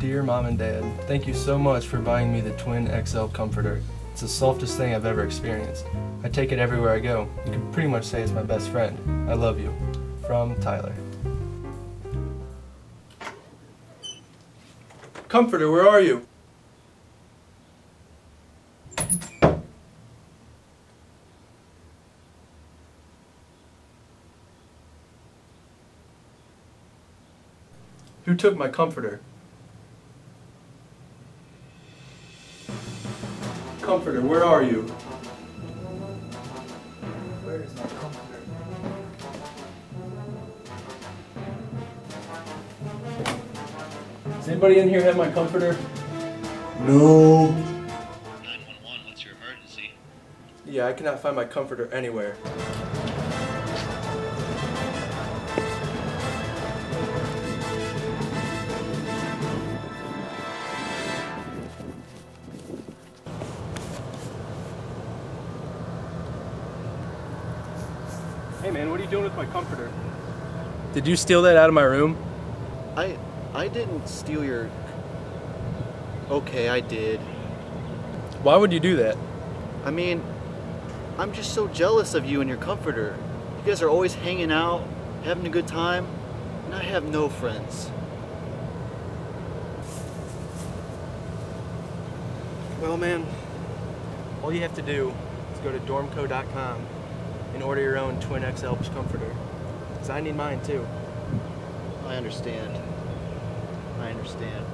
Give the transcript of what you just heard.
Dear Mom and Dad, thank you so much for buying me the Twin XL comforter. It's the softest thing I've ever experienced. I take it everywhere I go. You can pretty much say it's my best friend. I love you. From Tyler. Comforter, where are you? Who took my comforter? Comforter, where are you? Where is my comforter? Does anybody in here have my comforter? No. 911, what's your emergency? Yeah, I cannot find my comforter anywhere. Hey man, what are you doing with my comforter? Did you steal that out of my room? I I didn't steal your Okay, I did. Why would you do that? I mean, I'm just so jealous of you and your comforter. You guys are always hanging out, having a good time, and I have no friends. Well, man, all you have to do is go to dormco.com and order your own Twin XL comforter. Because I need mine too. I understand. I understand.